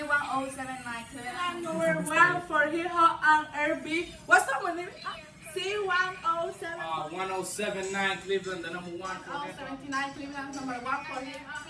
Z1079 Number one for hip hop and RB. What's up, my name? Z1079. Uh, 1079 Cleveland, the number one for hip hop. Oh Cleveland, number one for hip hop.